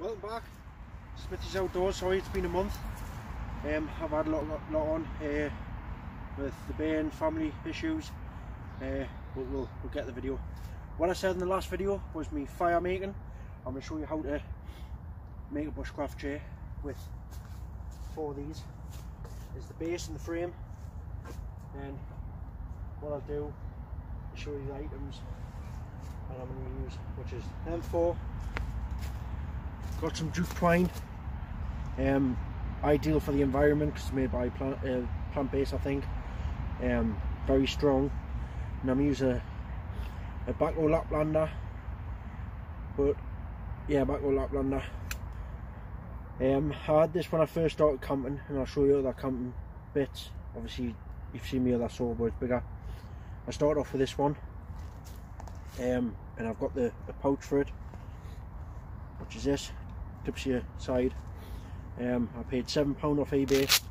Welcome back, Smithy's Outdoors. Sorry it's been a month. Um, I've had a lot, lot, lot on uh, with the Bain family issues, uh, but we'll, we'll get the video. What I said in the last video was me fire making. I'm going to show you how to make a bushcraft chair with four of these. Is the base and the frame, and what I'll do is show you the items that I'm going to use, which is M4 got some jute twine um, ideal for the environment because it's made by plant, uh, plant based I think. Um, very strong. And I'm using a, a Bahco Laplander but yeah Bahco Laplander um, I had this when I first started camping and I'll show you other camping bits. Obviously you've seen me other saw it's bigger. I started off with this one. Um, and I've got the, the pouch for it which is this your side. Um, I paid seven pound off eBay.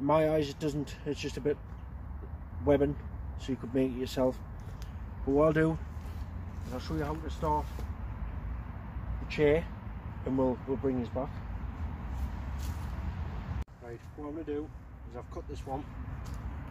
In my eyes it doesn't it's just a bit webbing so you could make it yourself. But what I'll do is I'll show you how to start the chair and we'll, we'll bring this back. Right what I'm going to do is I've cut this one.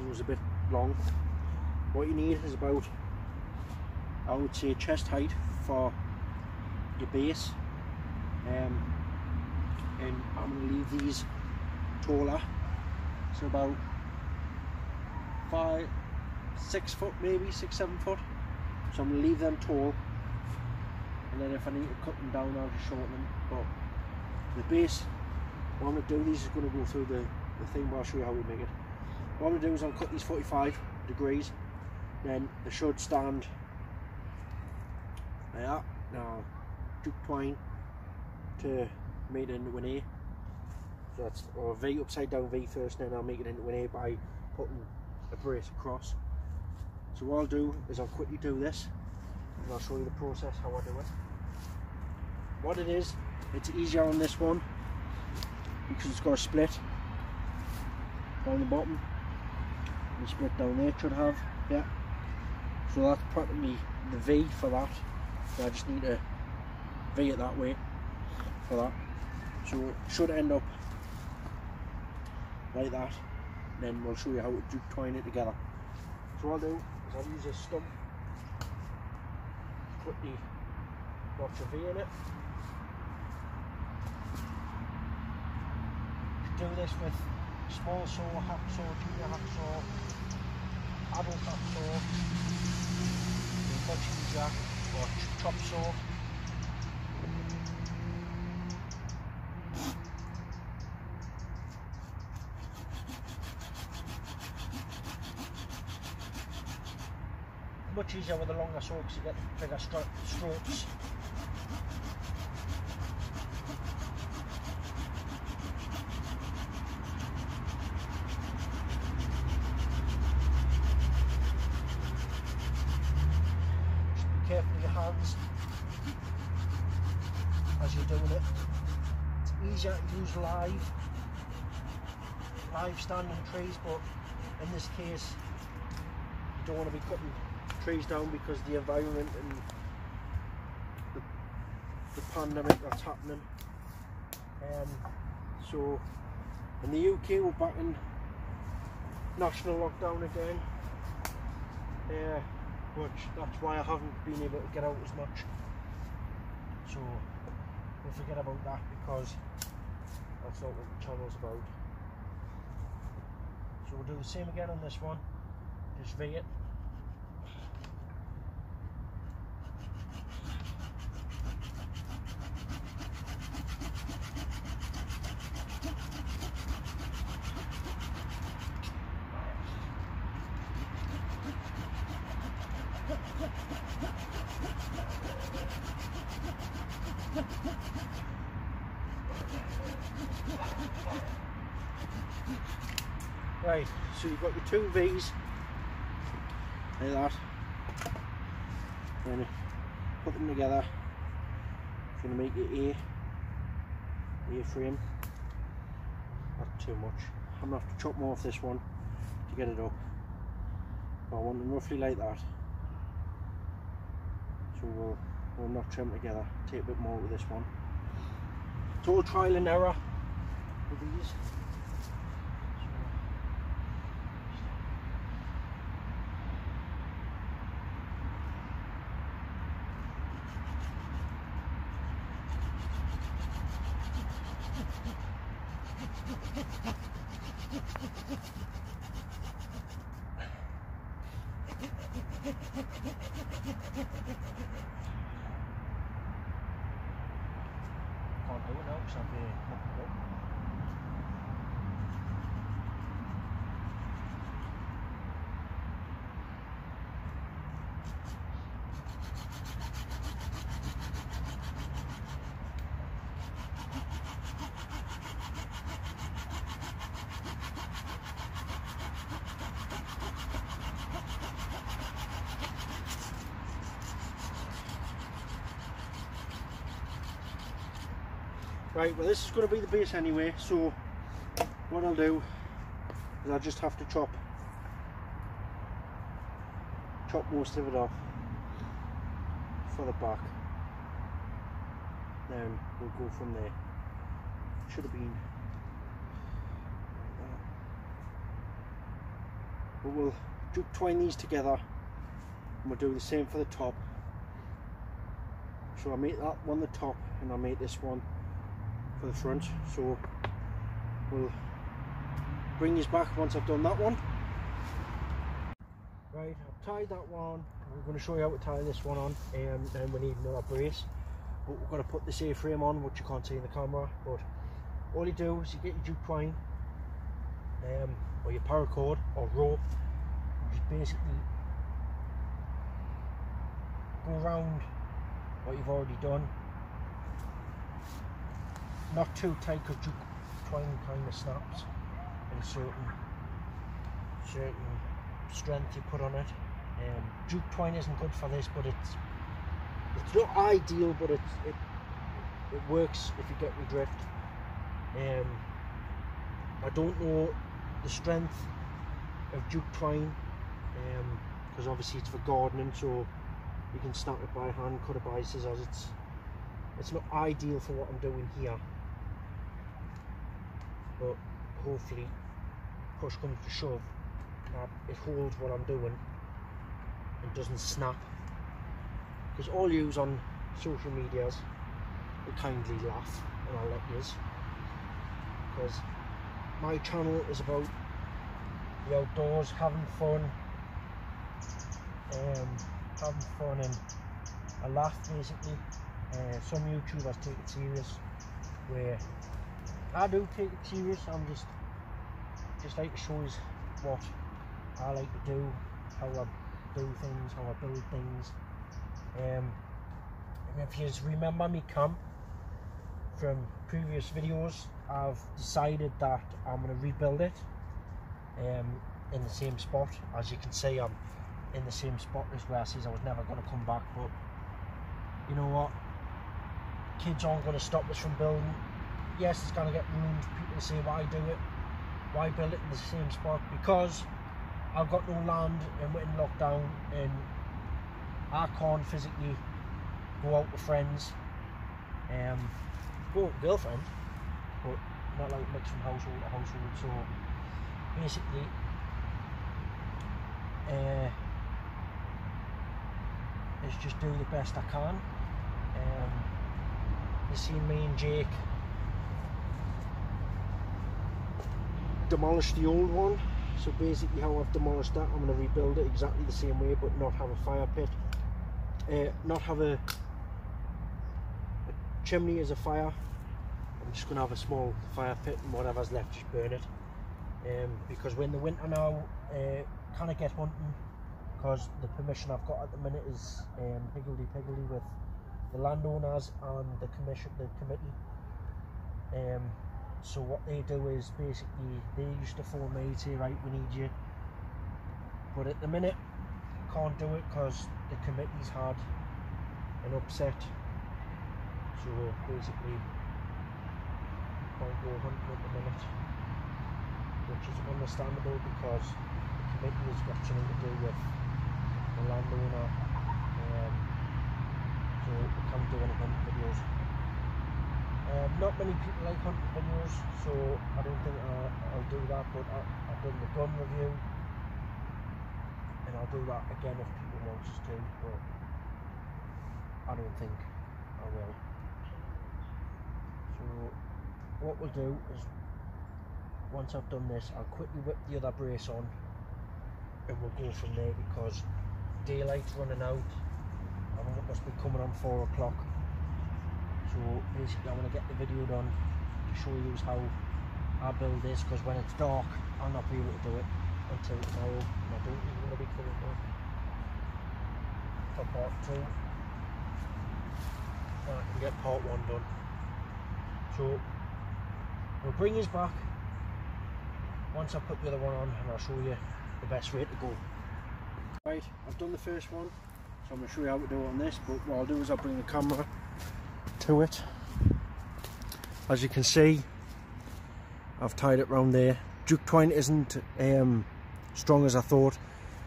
It was a bit long. What you need is about I would say chest height for your base um, and I'm to leave these taller. So about five six foot maybe six seven foot. So I'm to leave them tall. And then if I need to cut them down I'll just shorten them. But the base what I'm to do these is to go through the, the thing but I'll show you how we make it. What I'm to do is I'll cut these 45 degrees. Then they should stand like that. Now jute twine to make it into an A. So that's or a V upside down V first, then I'll make it into an A by putting a brace across. So what I'll do is I'll quickly do this and I'll show you the process how I do it. What it is, it's easier on this one because it's got a split down the bottom and a split down there should have, yeah. So that's practically the V for that. So I just need to V it that way for that. So it should end up like that. And then we'll show you how to twine it together. So what I'll do is I'll use a stump, put the notch of V in it. Do this with small saw, hacksaw, junior hacksaw, adult hacksaw, butchering jack or chop saw. Much easier with a longer saw because you get bigger strokes. Be careful with your hands as you're doing it. It's easier to use live, live standing trees, but in this case you don't want to be cutting trees down because the environment and the, the pandemic that's happening. Um, so in the UK we're back in national lockdown again. Uh, which that's why I haven't been able to get out as much. So we'll forget about that because that's not what the channel's about. So we'll do the same again on this one. Just V it. Right, so you've got your two V's like that. Then put them together. It's going to make your A, A frame. Not too much. I'm to have to chop more off this one to get it up. But I want them roughly like that. So we'll, we'll notch them together. Take a bit more with this one. total trial and error with these. Can't do it now because I've uh, knocked it up. Right, well this is going to be the base anyway, so what I'll do is I'll just have to chop chop most of it off for the back. Then we'll go from there. Should have been. But we'll twine these together and we'll do the same for the top. So I'll make that one the top and I'll make this one for the front so we'll bring these back once I've done that one. Right I've tied that one. I'm going to show you how to tie this one on and um, then we need another brace. But we're going to put this A-frame on which you can't see in the camera but all you do is you get your jute twine um, or your paracord or rope just basically go around what you've already done not too tight because jute twine kind of snaps in certain certain strength you put on it. Um, jute twine isn't good for this, but it's it's not ideal, but it's it it works if you get me drift. Um, I don't know the strength of jute twine because um, obviously it's for gardening, so you can snap it by hand, cut it by scissors. It's it's not ideal for what I'm doing here but hopefully push comes to shove it holds what I'm doing and doesn't snap. Because all yous on social medias will kindly laugh and I'll let yous because my channel is about the outdoors having fun um, having fun and a laugh basically. Uh, some youtubers take it serious where I do take it serious. I'm just just like to show you what I like to do, how I do things, how I build things. Um, if you remember me camp from previous videos, I've decided that I'm going to rebuild it um, in the same spot. As you can see, I'm in the same spot as where I says I was never going to come back. But you know what? Kids aren't going to stop us from building yes, it's going to get ruined. People say, why do it? Why build it in the same spot? Because I've got no land and we're in lockdown and I can't physically go out with friends. Um, go with girlfriend, but not like mix from household to household. So basically, uh, is just do the best I can. Um, you see me and Jake demolished the old one. So basically how I've demolished that I'm going to rebuild it exactly the same way but not have a fire pit. Uh, not have a, a, chimney as a fire. I'm just going to have a small fire pit and whatever's left just burn it. Um, because when the winter now uh, kind of get hunting because the permission I've got at the minute is um, higgledy-piggledy with the landowners and the commission, the committee. Um, so what they do is basically they used to phone me say right we need you. But at the minute can't do it because the committee's had an upset. So basically can't go hunting at the minute which is understandable because the committee has got something to do with the landowner um, so we can't do any hunting videos um, not many people like hunting videos, so I don't think I'll, I'll do that. But I, I've done the gun review, and I'll do that again if people want us to. But I don't think I will. So what we'll do is once I've done this, I'll quickly whip the other brace on, and we'll go from there because daylight's running out. I think it must be coming on four o'clock. So basically I want to get the video done to show you how I build this because when it's dark I'll not be able to do it until tomorrow and I don't even want to be it for part two. And I can get part one done. So we'll bring his back once I put the other one on and I'll show you the best way to go. Right, I've done the first one, so I'm going to show you how to do it on this, but what I'll do is I'll bring the camera to it. As you can see, I've tied it round there. Jute twine isn't um, strong as I thought.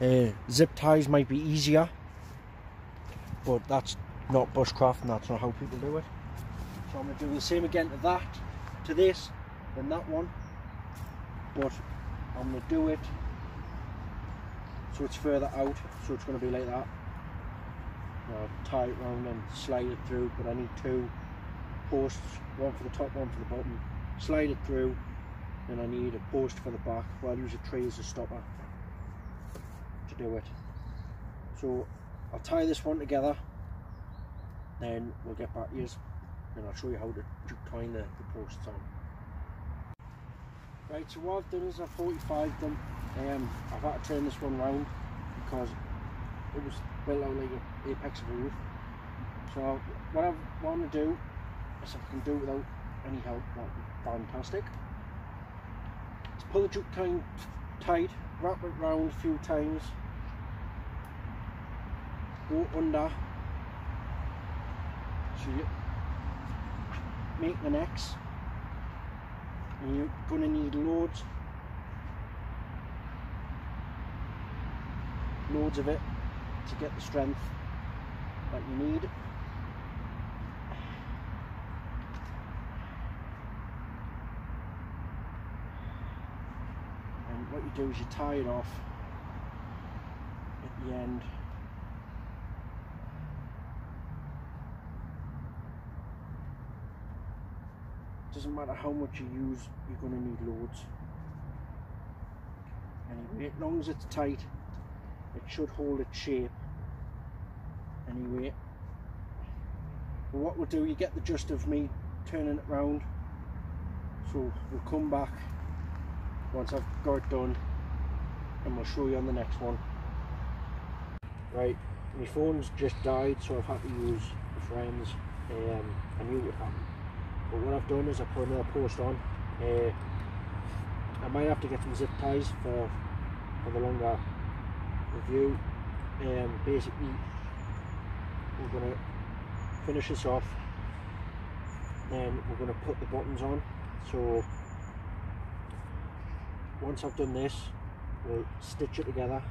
Uh, zip ties might be easier, but that's not bushcraft and that's not how people do it. So I'm going to do the same again to that, to this, then that one. But I'm going to do it so it's further out so it's going to be like that Tie it round and slide it through but I need two posts one for the top one for the bottom. Slide it through and I need a post for the back. Well I'll use a tree as a stopper to do it. So I'll tie this one together then we'll get back here and I'll show you how to twine the, the posts on. Right so what I've done is I've 45 them. Um, I've had to turn this one round because it was like an apex of a roof. So what I want to do is if I can do it without any help, fantastic. To pull the jute twine tight, wrap it round a few times, go under, so you make the X, and you're going to need loads. Loads of it to get the strength that you need. And what you do is you tie it off at the end. Doesn't matter how much you use, you're going to need loads. Anyway, as long as it's tight, it should hold its shape anyway. But what we'll do you get the gist of me turning it round. So we'll come back once I've got it done and we'll show you on the next one. Right my phone's just died so I've had to use the friends um, I knew it would happen but what I've done is I put another post on. Uh, I might have to get some zip ties for, for the longer review um, basically we're going to finish this off then we're going to put the buttons on. So once I've done this we'll stitch it together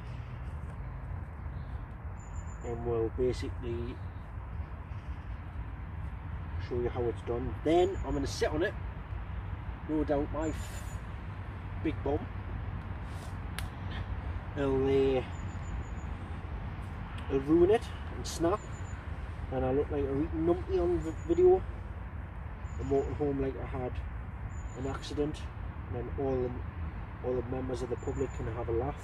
and we'll basically show you how it's done. Then I'm going to sit on it no doubt my big bum. Will uh, I'll ruin it and snap. And I look like a numpty on the video. I'm walking home like I had an accident. And then all the, all the members of the public can have a laugh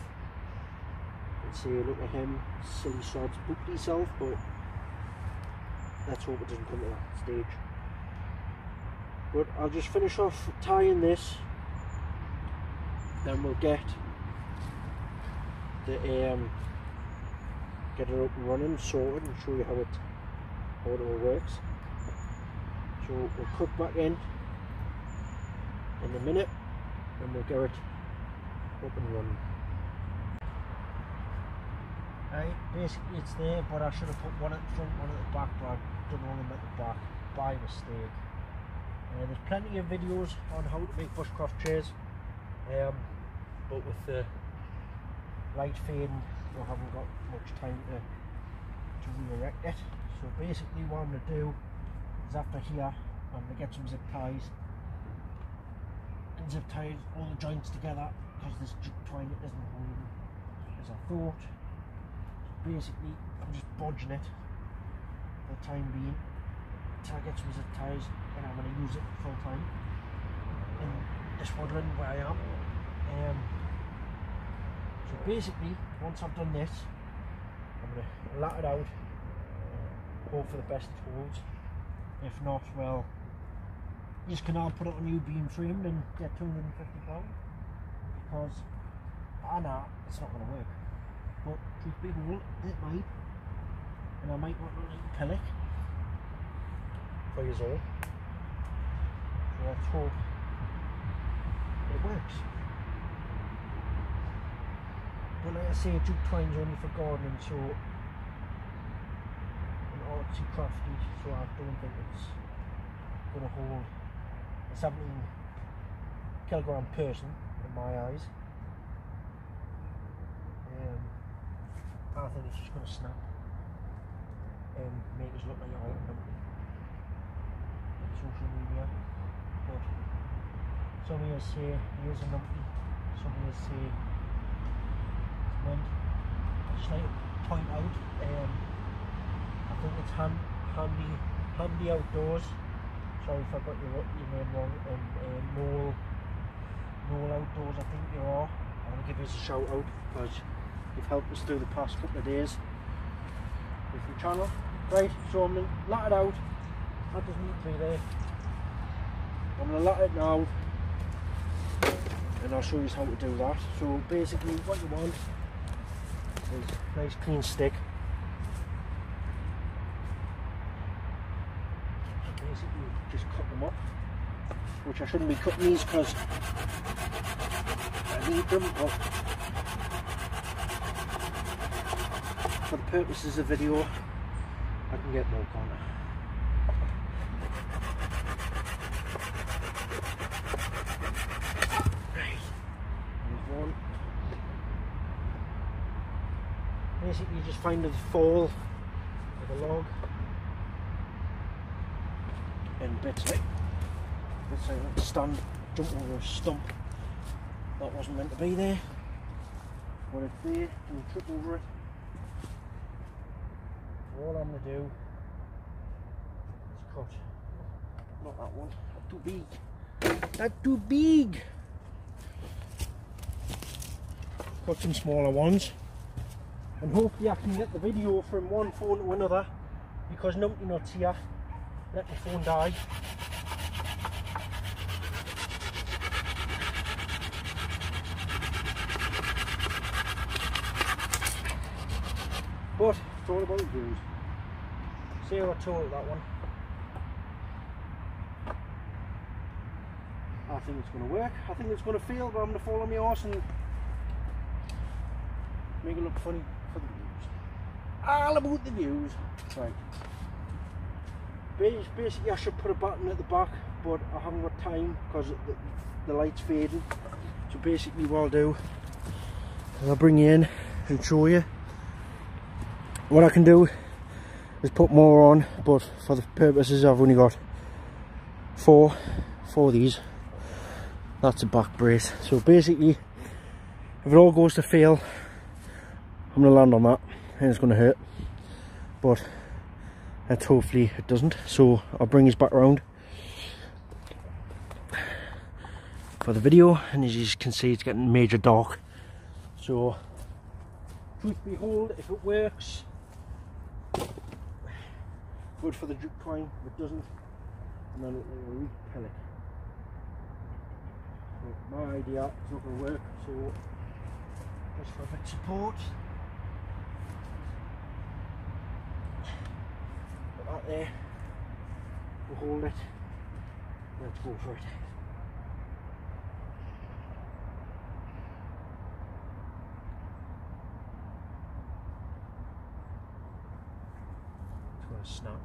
and say look at him silly sods booked himself but let's hope it doesn't come to that stage. But I'll just finish off tying this. Then we'll get the um, get it up and running, sorted and show you how it how it all works. So we'll cut back in in a minute and we'll get it up and running. Right, basically it's there but I should have put one at the front, one at the back but I've done all of them at the back by mistake. Uh, there's plenty of videos on how to make bushcraft chairs um, but with the light fading we haven't got much time to, to re-erect it. So basically what I'm going to do is after here, I'm going to get some zip ties and zip ties all the joints together because this twine isn't holding as I thought. So basically I'm just bodging it for the time being until I get some zip ties and I'm going to use it full time in this woodland where I am. Um, so basically once I've done this I'm going to lat it out hope for the best it holds. If not well just can I put it on You've Been Framed and get 250 pounds. Because I know it's not going to work. But truth be told it might and I might want a little pillock for you all so let's hope it works but like I say jute twine's only for gardening so artsy crafty so I don't think it's to hold a 17 kilogram person in my eyes. Um, I think it's just going to snap and make us look like all on social media. But some of you say here's a numpty. Some of you say I just like to point out um, I think it's hand, handy, outdoors. Sorry if I got your, your name wrong. And uh, Noel, Noel Outdoors, I think you are. I want to give you a shout out because you've helped us through the past couple of days with your channel. Right, so I'm going to it out. That doesn't need to be there. I'm going to lat it now and I'll show you how to do that. So basically what you want nice clean stick. Basically just cut them up which I shouldn't be cutting these because I need them but for the purposes of video I can get more corner basically just find the fall of the log. In bits like let's say let's stand jump over a stump that wasn't meant to be there. But it's there and trip over it. All I'm going to do is cut. Not that one. That's too big. That's too big. Cut some smaller ones and hopefully I can get the video from one phone to another because nobody nuts here let the phone die. But it's all about views. See how I told that one. I think it's going to work. I think it's going to fail, but I'm going to fall on my horse and make it look funny. All about the views. Right. Basically I should put a button at the back but I haven't got time because the, the light's fading. So basically what I'll do is I'll bring you in and show you. What I can do is put more on but for the purposes I've only got four four of these. That's a back brace. So basically if it all goes to fail I'm gonna land on that and it's gonna hurt but and hopefully it doesn't. So I'll bring his back around for the video and as you can see it's getting major dark. So truth behold if it works good for the jute twine if it doesn't and then it. Will repel my idea is not going to work so just for a bit of support that there. We'll hold it. Let's go for it. It's going to snap.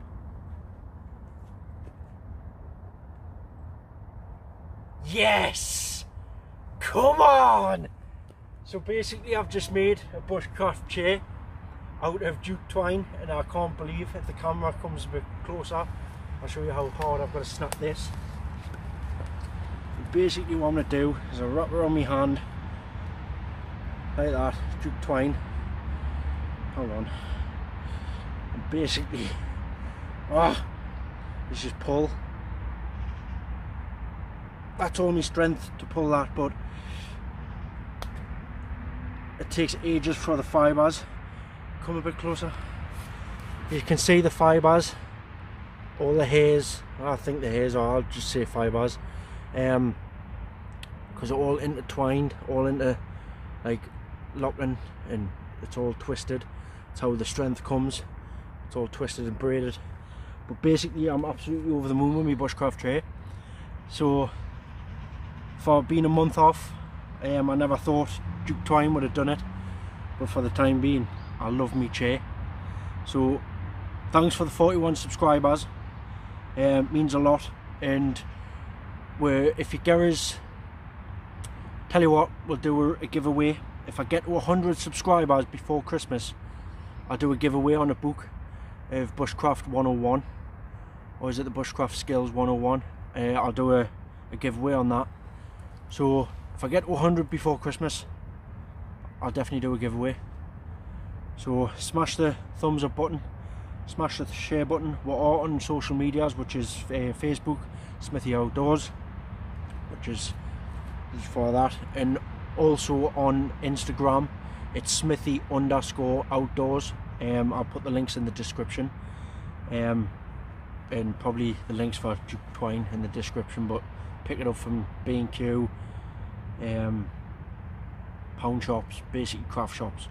Yes! Come on! So basically I've just made a bushcraft chair out of jute twine and I can't believe if the camera comes a bit closer I'll show you how hard I've got to snap this. Basically what I'm going to do is I wrap around my hand like that, jute twine. Hold on. And basically, ah, oh, it's just pull. That's all my strength to pull that, but it takes ages for the fibres. Come a bit closer. You can see the fibres, all the hairs. I think the hairs are. I'll just say fibres, um, because they're all intertwined, all into like locking, and it's all twisted. That's how the strength comes. It's all twisted and braided. But basically, I'm absolutely over the moon with my bushcraft tray. So, for being a month off, um, I never thought jute twine would have done it. But for the time being, I love me chair. So, thanks for the 41 subscribers. Um, means a lot. And where if you get us, tell you what, we'll do a, a giveaway. If I get to 100 subscribers before Christmas, I'll do a giveaway on a book of Bushcraft 101 or is it the Bushcraft Skills 101 uh, I'll do a, a giveaway on that so if I get 100 before Christmas I'll definitely do a giveaway so smash the thumbs up button smash the share button we're all on social medias which is uh, Facebook Smithy Outdoors which is, for that and also on Instagram it's Smithy underscore outdoors um, I'll put the links in the description um, and probably the links for jute twine in the description but pick it up from B&Q um, pound shops basic craft shops.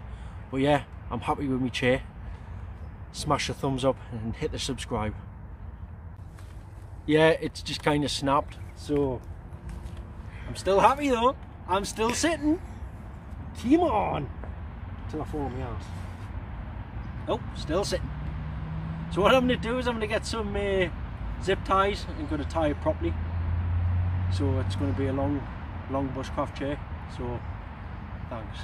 But yeah I'm happy with my chair. Smash the thumbs up and hit the subscribe. Yeah it's just kind of snapped so I'm still happy though. I'm still sitting. Come on. Till I fall on my ass oh still sitting. So what I'm going to do is I'm going to get some uh, zip ties and going to tie it properly. So it's going to be a long, long bushcraft chair. So thanks.